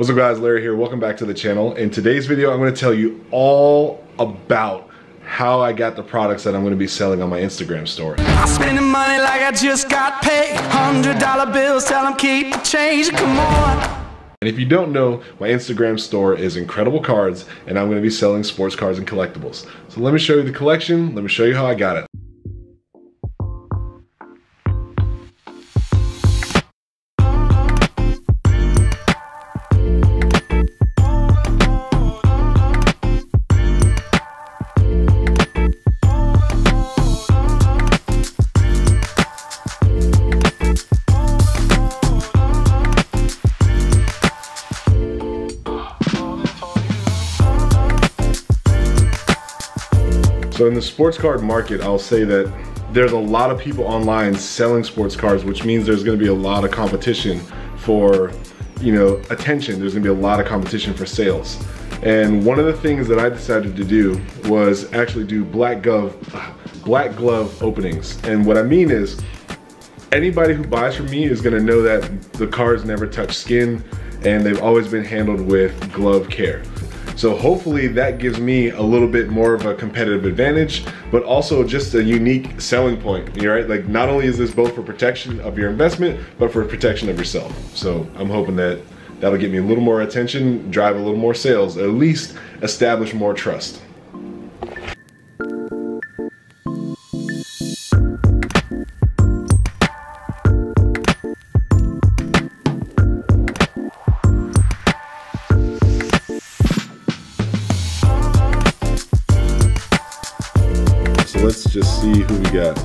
What's up guys, Larry here, welcome back to the channel. In today's video, I'm gonna tell you all about how I got the products that I'm gonna be selling on my Instagram store. I'm spending money like I just got paid. Hundred dollar bills, tell them keep the change. Come on. And if you don't know, my Instagram store is Incredible Cards, and I'm gonna be selling sports cards and collectibles. So let me show you the collection, let me show you how I got it. The sports card market, I'll say that there's a lot of people online selling sports cards, which means there's gonna be a lot of competition for, you know, attention. There's gonna be a lot of competition for sales. And one of the things that I decided to do was actually do black glove, black glove openings. And what I mean is, anybody who buys from me is gonna know that the cards never touch skin and they've always been handled with glove care. So hopefully that gives me a little bit more of a competitive advantage, but also just a unique selling point, right? Like not only is this both for protection of your investment, but for protection of yourself. So I'm hoping that that'll get me a little more attention, drive a little more sales, at least establish more trust. Let's just see who we got.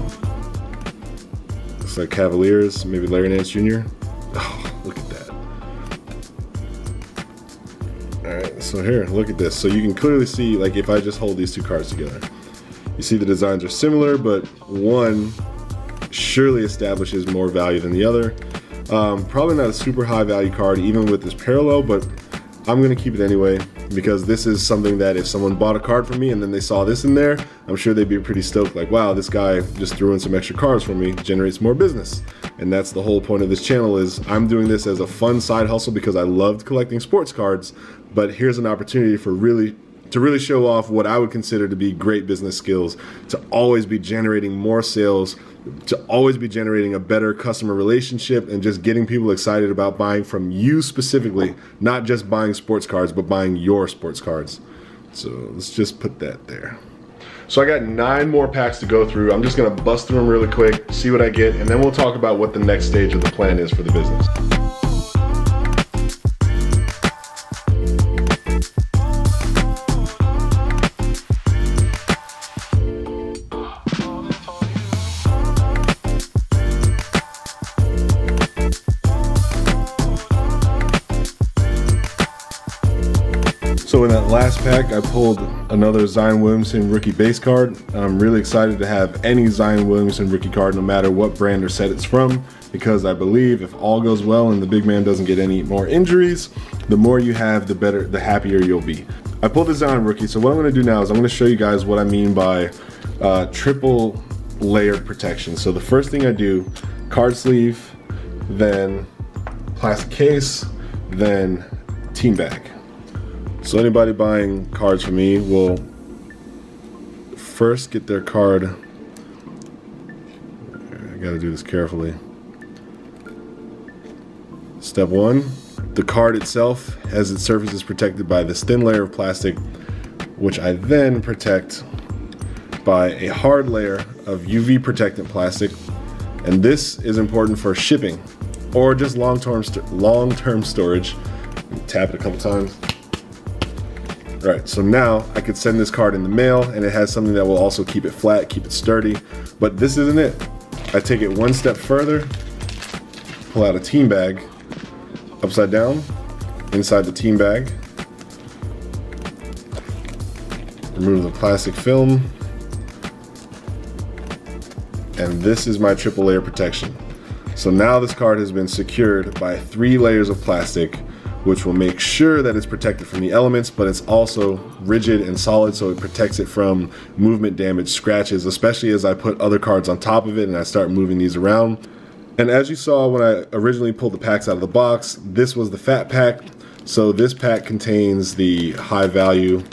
Looks like Cavaliers, maybe Larry Nance Jr. Oh, look at that. All right, so here, look at this. So you can clearly see, like if I just hold these two cards together, you see the designs are similar, but one surely establishes more value than the other. Um, probably not a super high value card, even with this parallel, but I'm gonna keep it anyway because this is something that if someone bought a card from me and then they saw this in there, I'm sure they'd be pretty stoked like, wow, this guy just threw in some extra cards for me, generates more business. And that's the whole point of this channel is I'm doing this as a fun side hustle because I loved collecting sports cards, but here's an opportunity for really to really show off what I would consider to be great business skills, to always be generating more sales, to always be generating a better customer relationship and just getting people excited about buying from you specifically, not just buying sports cards, but buying your sports cards. So let's just put that there. So I got nine more packs to go through. I'm just gonna bust through them really quick, see what I get, and then we'll talk about what the next stage of the plan is for the business. Pack, I pulled another Zion Williamson rookie base card. I'm really excited to have any Zion Williamson rookie card, no matter what brand or set it's from, because I believe if all goes well and the big man doesn't get any more injuries, the more you have, the better, the happier you'll be. I pulled the Zion rookie, so what I'm gonna do now is I'm gonna show you guys what I mean by uh, triple layered protection. So the first thing I do, card sleeve, then plastic case, then team bag. So anybody buying cards from me will first get their card. I gotta do this carefully. Step one, the card itself has its surfaces protected by this thin layer of plastic, which I then protect by a hard layer of UV protectant plastic. And this is important for shipping or just long-term long-term storage. Tap it a couple times. All right, so now I could send this card in the mail and it has something that will also keep it flat, keep it sturdy, but this isn't it. I take it one step further, pull out a team bag, upside down, inside the team bag, remove the plastic film, and this is my triple layer protection. So now this card has been secured by three layers of plastic which will make sure that it's protected from the elements, but it's also rigid and solid so it protects it from movement damage, scratches, especially as I put other cards on top of it and I start moving these around. And as you saw when I originally pulled the packs out of the box, this was the fat pack. So this pack contains the high value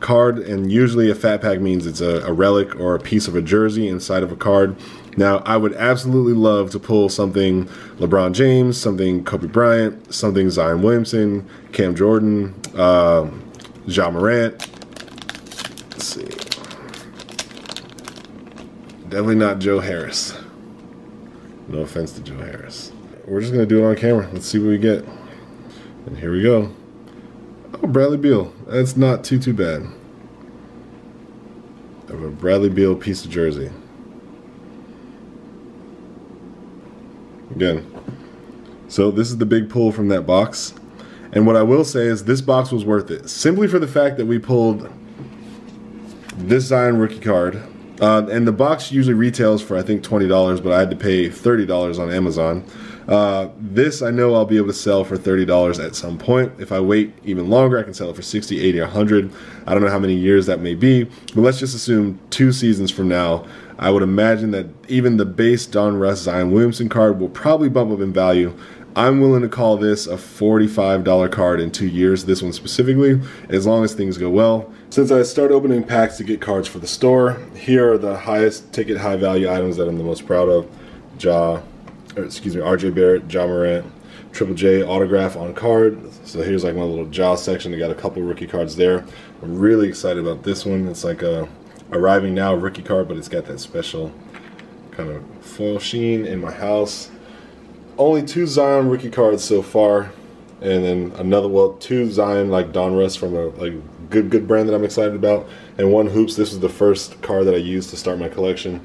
card, and usually a fat pack means it's a, a, relic or a piece of a jersey inside of a card. Now, I would absolutely love to pull something LeBron James, something Kobe Bryant, something Zion Williamson, Cam Jordan, uh, Ja Morant. Let's see. Definitely not Joe Harris. No offense to Joe Harris. We're just going to do it on camera. Let's see what we get. And here we go. Oh, Bradley Beal. That's not too, too bad. Have a Bradley Beal piece of jersey. Again. So this is the big pull from that box. And what I will say is this box was worth it. Simply for the fact that we pulled this Zion rookie card. Uh, and the box usually retails for I think $20, but I had to pay $30 on Amazon. Uh, this I know I'll be able to sell for $30 at some point. If I wait even longer, I can sell it for 60, 80, 100. I don't know how many years that may be, but let's just assume two seasons from now, I would imagine that even the base Donruss Zion Williamson card will probably bump up in value. I'm willing to call this a $45 card in two years, this one specifically, as long as things go well. Since I started opening packs to get cards for the store, here are the highest ticket high value items that I'm the most proud of. Ja, or excuse me, RJ Barrett, Ja Morant, Triple J autograph on card. So here's like my little Ja section. I got a couple rookie cards there. I'm really excited about this one. It's like a arriving now rookie card, but it's got that special kind of foil sheen in my house. Only two Zion rookie cards so far, and then another well two Zion like Donruss from a like good good brand that I'm excited about, and one Hoops. This was the first card that I used to start my collection.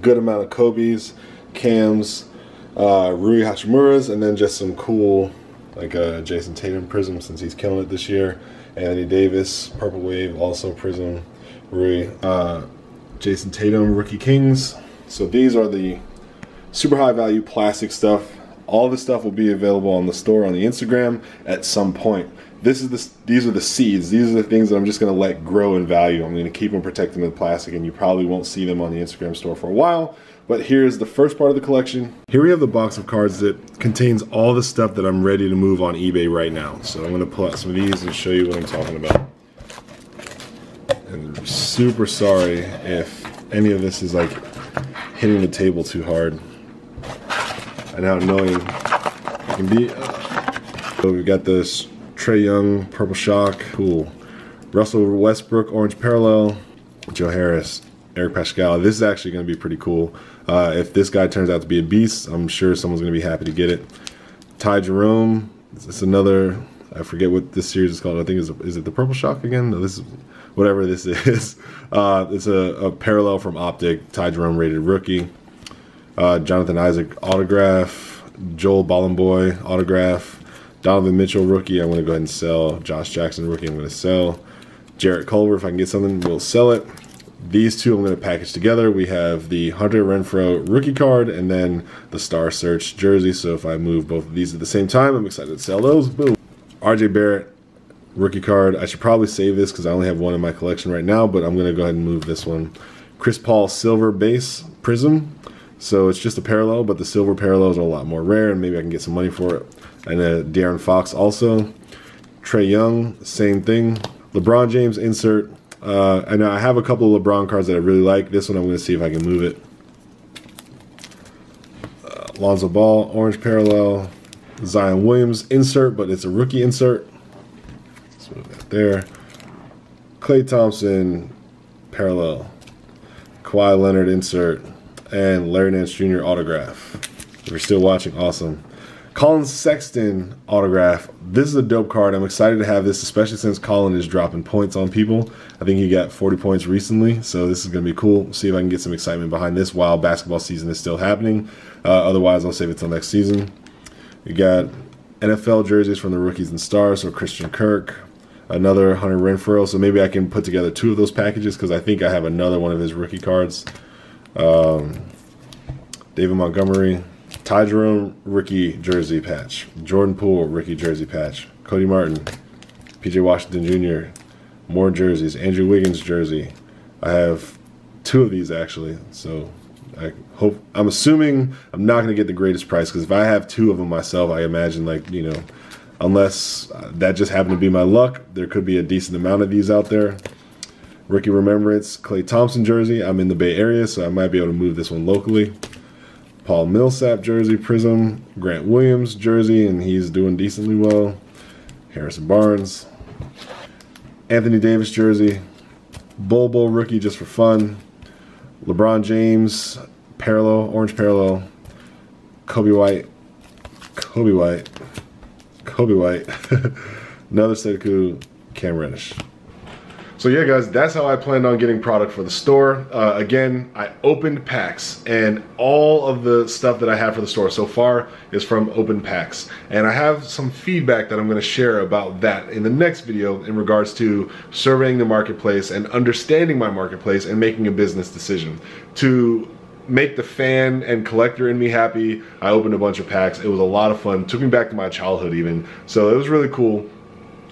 Good amount of Kobe's cams, uh, Rui Hachimura's, and then just some cool, like uh, Jayson Tatum Prism since he's killing it this year. Anthony Davis, Purple Wave, also Prism, Rui. Uh, Jayson Tatum, Rookie Kings. So these are the super high value plastic stuff. All this stuff will be available on the store on the Instagram at some point. This is the these are the seeds. These are the things that I'm just going to let grow in value. I'm going to keep them protected the plastic, and you probably won't see them on the Instagram store for a while. But here's the first part of the collection. Here we have the box of cards that contains all the stuff that I'm ready to move on eBay right now. So I'm to pull out some of these and show you what I'm talking about. And super sorry if any of this is like hitting the table too hard. And how annoying it can be. So we've got this Trae Young Purple Shock, cool. Russell Westbrook Orange Parallel, Joe Harris, Eric Paschall. This is actually going to be pretty cool. Uh, if this guy turns out to be a beast, I'm sure someone's going to be happy to get it. Ty Jerome. It's another. I forget what this series is called. I think is is it the Purple Shock again? No, this is whatever this is. Uh, it's a, a, parallel from Optic. Ty Jerome rated rookie. Uh, Jonathan Isaac autograph. Joel Bolomboy autograph. Donovan Mitchell rookie. I'm going to go ahead and sell. Josh Jackson rookie. I'm going to sell. Jarrett Culver. If I can get something, we'll sell it these two I'm going to package together. We have the Hunter Renfrow rookie card and then the Star Search jersey. So if I move both of these at the same time, I'm excited to sell those. Boom. RJ Barrett rookie card. I should probably save this because I only have one in my collection right now, but I'm going to go ahead and move this one. Chris Paul silver base prism. So it's just a parallel, but the silver parallels are a lot more rare, and maybe I can get some money for it. And then De'Aaron Fox also. Trae Young, same thing. LeBron James insert uh, and I have a couple of LeBron cards that I really like. This one I'm going to see if I can move it. Uh, Lonzo Ball, orange parallel. Zion Williams insert, but it's a rookie insert. Let's move that there. Klay Thompson parallel. Kawhi Leonard insert. And Larry Nance Jr. autograph. If you're still watching, awesome. Collin Sexton autograph. This is a dope card. I'm excited to have this, especially since Collin is dropping points on people. I think he got 40 points recently, so this is going to be cool. See if I can get some excitement behind this while basketball season is still happening. Uh, otherwise, I'll save it till next season. You got NFL jerseys from the rookies and stars, so Christian Kirk, another Hunter Renfrow. So maybe I can put together two of those packages because I think I have another one of his rookie cards. Um, David Montgomery, Ty Jerome rookie jersey patch. Jordan Poole rookie jersey patch. Cody Martin. PJ Washington Jr. More jerseys. Andrew Wiggins jersey. I have two of these actually. So I hope I'm assuming I'm not going to get the greatest price because if I have two of them myself, I imagine like you know unless uh, that just happened to be my luck. There could be a decent amount of these out there. Rookie Remembrance, Klay Thompson jersey. I'm in the Bay Area, so I might be able to move this one locally. Paul Millsap jersey, Prism. Grant Williams jersey, and he's doing decently well. Harrison Barnes. Anthony Davis jersey. Bol Bol rookie just for fun. LeBron James, parallel, orange parallel. Coby White. Coby White. Coby White. Another Sekou, Cam Reddish. So yeah, guys, that's how I planned on getting product for the store. Uh, again, I opened packs, and all of the stuff that I have for the store so far is from open packs. And I have some feedback that I'm going to share about that in the next video in regards to surveying the marketplace and understanding my marketplace and making a business decision. To make the fan and collector in me happy, I opened a bunch of packs. It was a lot of fun. Took me back to my childhood even. So it was really cool.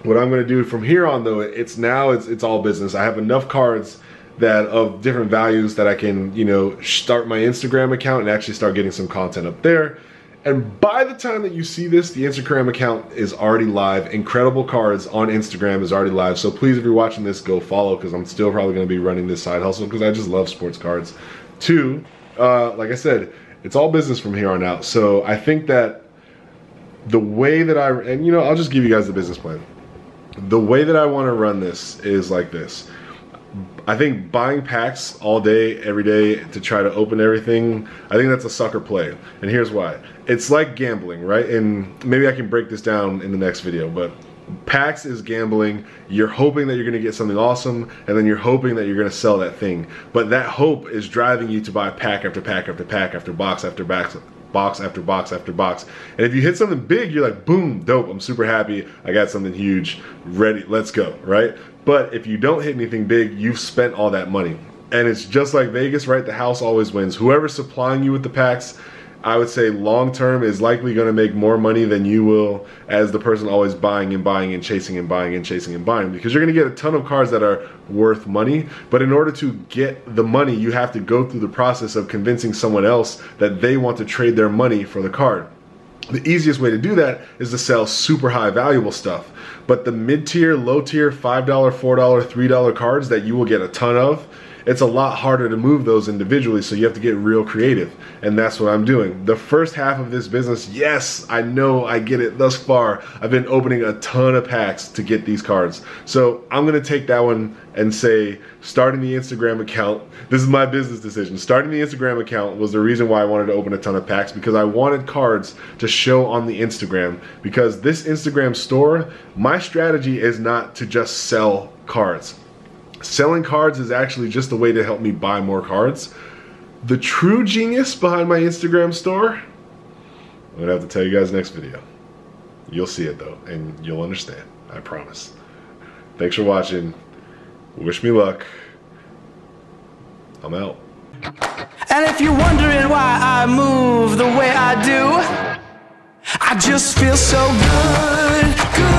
What I'm going to do from here on though, it's now it's it's all business. I have enough cards that of different values that I can, you know, start my Instagram account and actually start getting some content up there. And by the time that you see this, the Instagram account is already live. Incredible Cards on Instagram is already live. So please, if you're watching this, go follow because I'm still probably going to be running this side hustle because I just love sports cards. Two, uh, like I said, it's all business from here on out. So I think that the way that I, and you know, I'll just give you guys the business plan the way that I want to run this is like this. I think buying packs all day, every day to try to open everything, I think that's a sucker play. And here's why. It's like gambling, right? And maybe I can break this down in the next video, but packs is gambling. You're hoping that you're going to get something awesome, and then you're hoping that you're going to sell that thing. But that hope is driving you to buy pack after pack after pack after box after box box after box after box. And if you hit something big, you're like, boom, dope, I'm super happy. I got something huge, ready, let's go, right? But if you don't hit anything big, you've spent all that money. And it's just like Vegas, right? The house always wins. Whoever's supplying you with the packs, I would say long term is likely going to make more money than you will as the person always buying and buying and chasing and buying and chasing and buying because you're going to get a ton of cars that are worth money. But in order to get the money, you have to go through the process of convincing someone else that they want to trade their money for the card. The easiest way to do that is to sell super high valuable stuff. But the mid tier, low tier, $5, $4, $3 cards that you will get a ton of it's a lot harder to move those individually, so you have to get real creative. And that's what I'm doing. The first half of this business, yes, I know I get it thus far. I've been opening a ton of packs to get these cards. So I'm gonna take that one and say, starting the Instagram account, this is my business decision. Starting the Instagram account was the reason why I wanted to open a ton of packs because I wanted cards to show on the Instagram. Because this Instagram store, my strategy is not to just sell cards selling cards is actually just a way to help me buy more cards. The true genius behind my Instagram store, I'm gonna have to tell you guys next video. You'll see it though, and you'll understand. I promise. Thanks for watching. Wish me luck. I'm out. And if you're wondering why I move the way I do, I just feel so good, good.